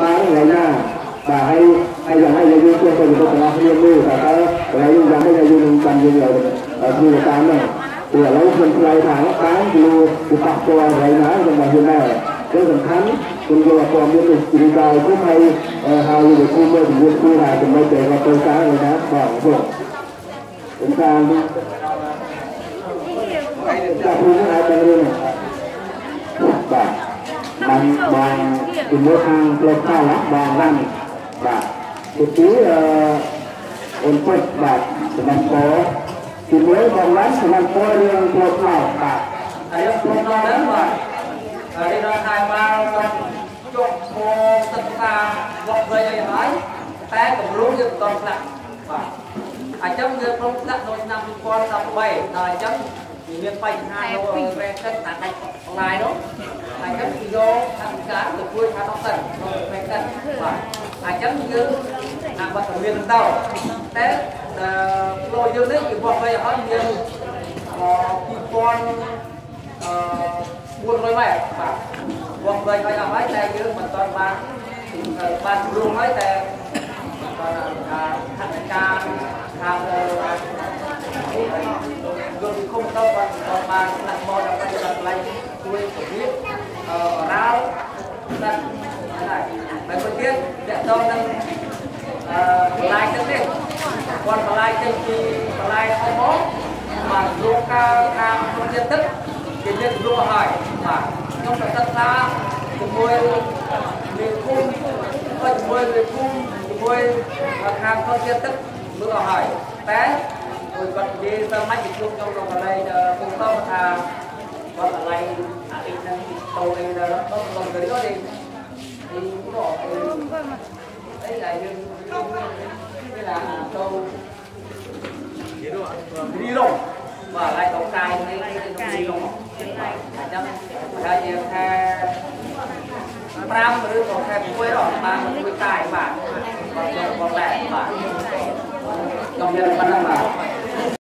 bán ngày na bà hay hay là hay là dùng quân tôi có thể liên lưu và cái là dùng rằng hay là dùng cần dùng rồi như là tám này thì là lấy คนไทยถามว่าการดูอุปกรณ์ไรนะสำหรับยูแม่เรื่องสำคัญคุณโยกความยืดจิตใจกู้ภัยเฮาอยู่ในกู้เมื่อถึงยืดกู้หาจะไม่เจอเราตัวนการเลยนะบอกพวกเป็นการจากคุณนะครับเป็นเรื่อง បានបានជាមួយខាងផ្លូវខោបានបានបាទទីទីអឺអូនពុតបាទសម្រាប់ពជាមួយបងឡានសម្រាប់ពរឿងផ្លូវខោបាទហើយខ្ញុំក្នុងហ្នឹងបាទហើយដល់ខែមកគាត់ជប់មកសិក្សាវត្តវិញអីហើយតែកម្រងយើងបន្តផ្លាក់បាទអញ្ចឹងយើងព្រមផ្លាក់នៅឆ្នាំ2013ដល់អញ្ចឹងមានបញ្ហានៅរ៉េកិតតែដាច់បន្លាយនោះហើយអញ្ចឹងគឺយកថាវិការទៅជួយថាដល់ សិននៅរ៉េកិតបាទអញ្ចឹងយើងអាវត្តមានទៅតែផ្លូវយើងនេះគឺបោះវិញឲ្យមាន2000អឺ400ម៉ែត្របាទវងវិញឲ្យអស់ហើយតែយើងមិនទាន់បានបានរួងហើយតែបាទថាថវិកាខាងយល់គុំទៅបានបានដាក់មកដើម្បីដល់កន្លែងជួយពវិទ្អឺរ៉ាវ តកតងនឹងអឺបន្លាយទឹកនេះគាត់បន្លាយទឹកពីបន្លាយអស់មកបាទលោកកាខាងក្នុងចិត្តទឹកជាមានលក់ហើយបាទខ្ញុំប្រកាសថាជាមួយមានគុំក៏ជាមួយមានគុំជាមួយខាងខុសជាតិទឹកមើលអស់ហើយតែមួយគាត់និយាយទៅមិនពីជួបខ្ញុំក្នុងកន្លែងគុំទៅថាគាត់កន្លែងអាអីហ្នឹងតូអីទៅទៅទៅទៅនេះនេះក៏ អី lại យើងនេះ là câu đi đâu và lại tổng cài này cái đi đâu អញ្ចឹងហើយយើងថា5ឬក៏ខែ6រហបានមួយកាយបាទបងបងដែរបាទខ្ញុំមានប៉ុណ្ណឹងបាទ